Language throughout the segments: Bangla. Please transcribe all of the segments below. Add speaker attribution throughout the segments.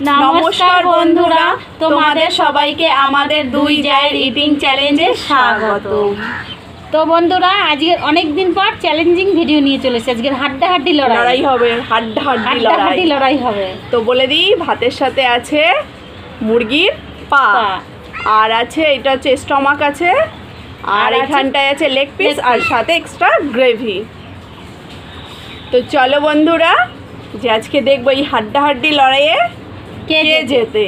Speaker 1: নমস্কার বন্ধুরা তোমাদের সবাইকে আমাদের দুই জায়ের ইটিং চ্যালেঞ্জে স্বাগত।
Speaker 2: তো বন্ধুরা আজকে অনেক দিন পর চ্যালেঞ্জিং ভিডিও নিয়ে চলেছে আজকের হাড্ডা হাড্ডি
Speaker 1: লড়াই।
Speaker 2: লড়াই
Speaker 1: হবে হাড্ডা হাড্ডি
Speaker 2: হাড্ডা
Speaker 1: লড়াই
Speaker 2: হবে।
Speaker 1: তো বলে দিই ভাতের সাথে আছে মুরগির পা। আর আছে এটা হচ্ছে স্টমাক আছে। আর এখানটায় আছে লেগ পিস আর সাথে এক্সট্রা গ্রেভি তো চলো বন্ধুরা যে আজকে দেখব এই হাড্ডা হাড্ডি লড়াইয়ে
Speaker 2: কে?
Speaker 1: যেতে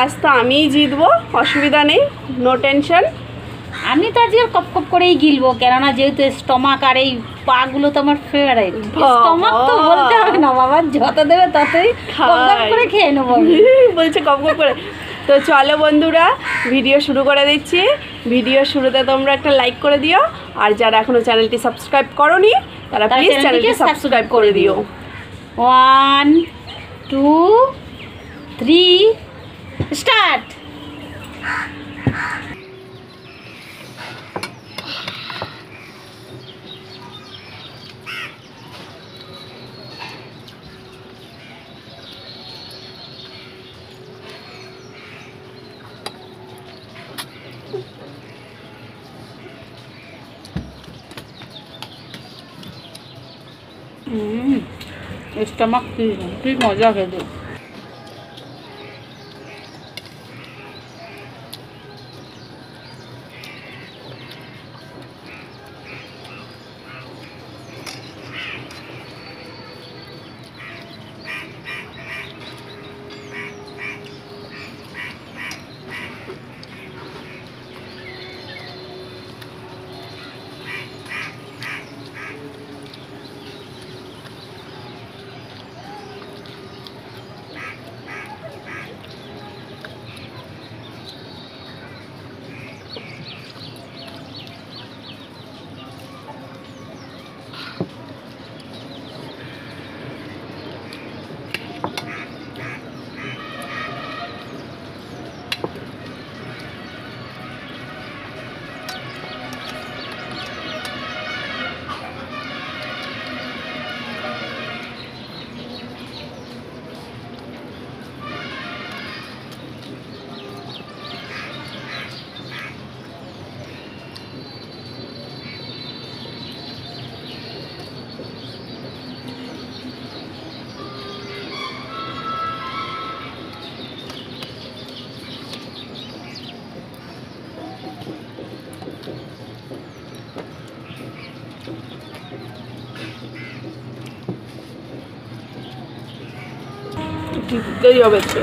Speaker 1: আজ তো আমিই জিতবো অসুবিধা নেই নো টেনশন
Speaker 2: আমি তো আজকে কপ কপ করেই গিলবো কেননা যেহেতু স্টমাক আর এই পাগুলো তো আমার ফেভারিট স্টমাক তো বলতে হবে না বাবা যত দেবে ততই কপ করে খেয়ে নেব
Speaker 1: বলছে কপ কপ করে। তো চলো বন্ধুরা ভিডিও শুরু করে দিচ্ছি। ভিডিও শুরুতে তোমরা একটা লাইক করে দিও আর যারা এখনও চ্যানেলটি সাবস্ক্রাইব করনি তারা
Speaker 2: তারা
Speaker 1: প্লিজ চ্যানেলটি সাবস্ক্রাইব করে দিও।
Speaker 2: One two three start stomach কি কি মজা খেতে
Speaker 1: জিততেই হবে তো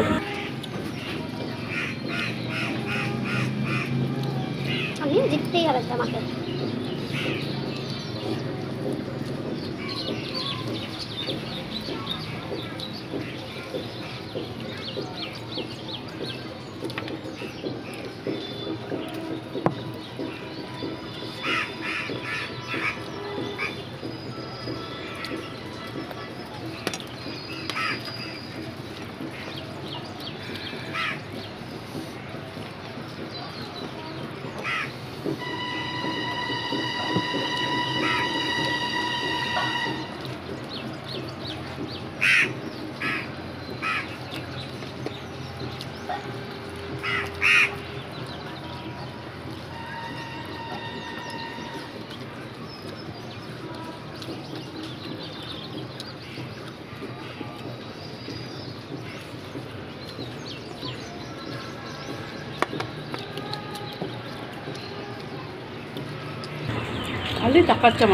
Speaker 2: चपच्चम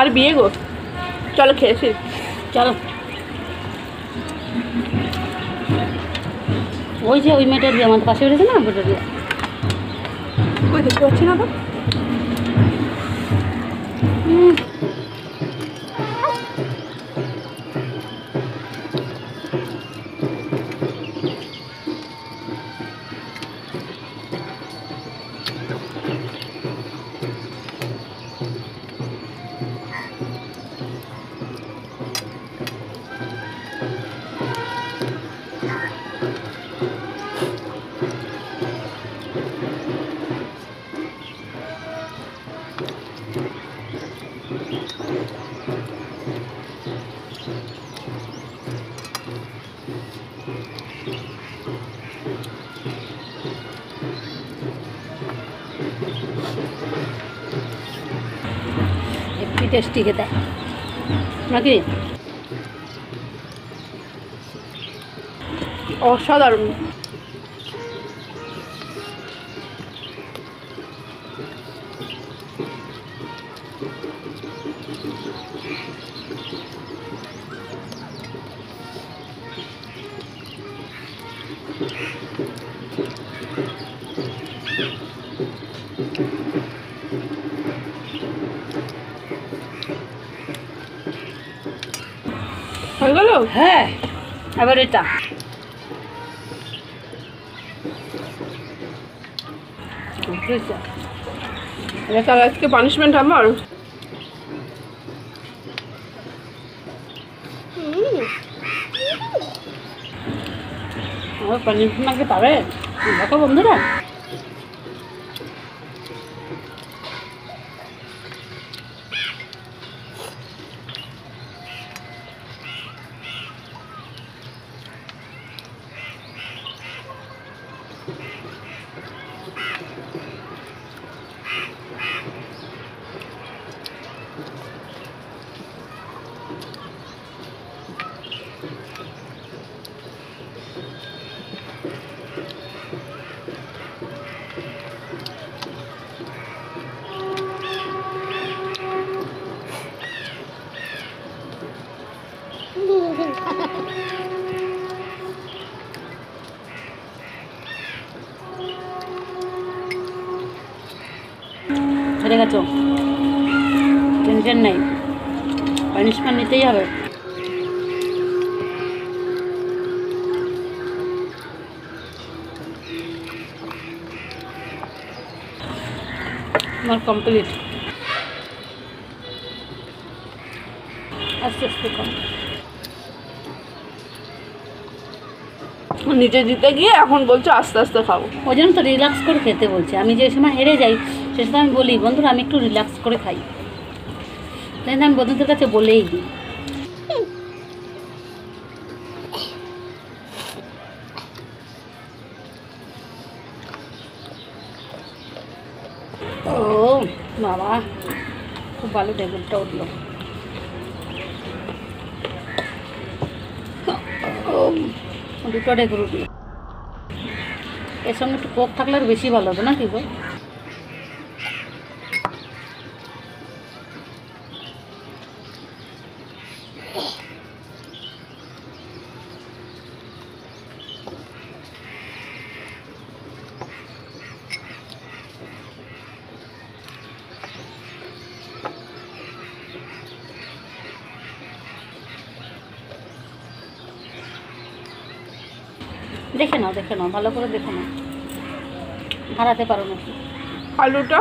Speaker 1: কার বিয়ে গো। চলো খেয়েছি।
Speaker 2: চলো। ওই যে ওই মেয়েটা দিয়ে আমার পাশে বেড়েছে না? ওটার দিয়ে
Speaker 1: কই দেখতে পাচ্ছি না তো?
Speaker 2: টেস্টি খেতে। নাকি?
Speaker 1: অসাধারণ। হয়ে।
Speaker 2: এবার এটা।
Speaker 1: এটা আজকে পানিশমেন্ট আমার।
Speaker 2: আমার পনির নাকি পাবে? দেখো বন্ধুরা। গেছো? টেনশন নেই। পানিশমেন্ট নিতেই হবে। আমার কমপ্লিট আস্তে আস্তে
Speaker 1: নিচে দিতে গিয়ে এখন বলছো আস্তে আস্তে খাব।
Speaker 2: ওই জন্য তো রিল্যাক্স করে খেতে বলছে। আমি যে সময় হেরে যাই সে সময় আমি বলি, বন্ধুরা, আমি একটু রিল্যাক্স করে খাই। তাই আমি বন্ধুদের কাছে বলেই দিই। ও, বাবা, খুব ভালো টেবিলটা উঠল। দুটো ডেকুর উঠল। এর সঙ্গে একটু কোক থাকলে আর বেশি ভালো হবে, না কি গো? দেখে নাও দেখে নাও ভালো করে দেখে নাও। হারাতে পারো নাকি
Speaker 1: আলুটা?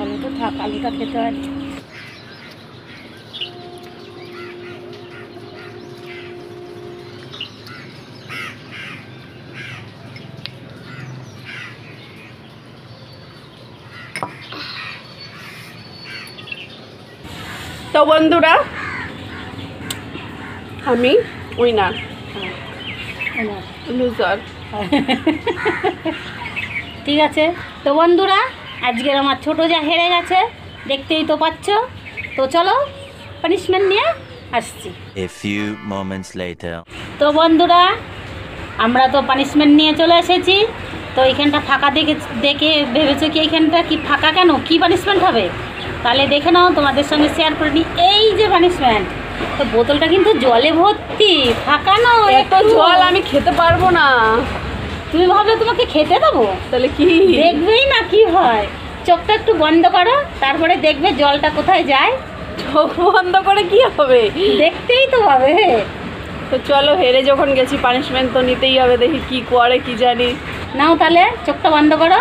Speaker 2: আলুটা থাক আলুটা খেতে হয়।
Speaker 1: তো বন্ধুরা আমি উইনার। লুজার
Speaker 2: ঠিক আছে? তো বন্ধুরা আজকের আমার ছোট যা হেরে গেছে দেখতেই তো পাচ্ছ। তো চলো পানিশমেন্ট নিয়ে আসছি।
Speaker 3: A few moments later.
Speaker 2: তো বন্ধুরা আমরা তো পানিশমেন্ট নিয়ে চলে এসেছি। তো এইখানটা ফাঁকা দেখে দেখে ভেবেছো কি এইখানটা কি ফাঁকা কেন? কি পানিশমেন্ট হবে? তাহলে দেখে নাও তোমাদের সঙ্গে শেয়ার করে নিই। এই যে পানিশমেন্ট তো বোতলটা কিন্তু জলে ভর্তি ফাঁকা নাও
Speaker 1: এত জল আমি খেতে পারব না।
Speaker 2: তুমি ভাবলে তোমাকে খেতে দেবো?
Speaker 1: তাহলে কি?
Speaker 2: দেখবেই না কি হয়। চোখটা একটু বন্ধ করো তারপরে দেখবে জলটা কোথায় যায়।
Speaker 1: চোখ বন্ধ করে কি হবে?
Speaker 2: দেখতেই তো হবে।
Speaker 1: তো চলো হেরে যখন গেছি পানিশমেন্ট তো নিতেই হবে দেখি কি করে কি জানি।
Speaker 2: নাও তাহলে চোখটা বন্ধ করো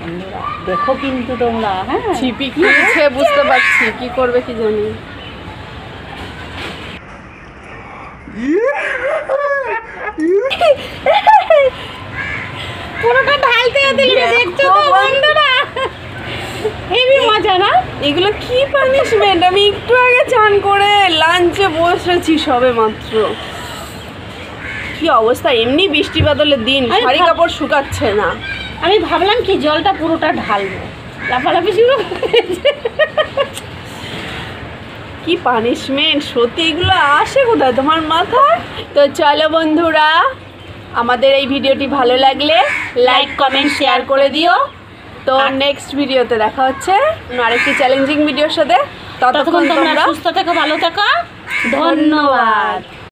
Speaker 2: বন্ধুরা, দেখো কিন্তু তোমরা হ্যাঁ?
Speaker 1: ছিপি খেয়েছে বুঝতে পারছি কি করবে কি জানি।
Speaker 2: পুরোটা ঢালতে হতে দেখছ তো বন্ধুরা। হেবি মজা না?
Speaker 1: এগুলো কি পানিশমেন্ট আমি একটু আগে চান করে লাঞ্চে বসেছি সবে মাত্র। কি অবস্থা এমনি বৃষ্টি বাদলের দিন শাড়ি কাপড় শুকাচ্ছে না।
Speaker 2: আমি ভাবলাম কি জলটা পুরোটা ঢালবো। লাফালাফি শুরু
Speaker 1: কি পানিশমেন্ট সত্যি এগুলো আসে কোথায় তোমার মাথায়? তো চলো বন্ধুরা আমাদের এই ভিডিওটি ভালো লাগলে লাইক কমেন্ট শেয়ার করে দিও। তো নেক্সট ভিডিওতে দেখা হচ্ছে আরেকটি চ্যালেঞ্জিং ভিডিওর সাথে।
Speaker 2: ততক্ষণ
Speaker 1: তোমরা
Speaker 2: সুস্থ থেকো ভালো থেকো। ধন্যবাদ।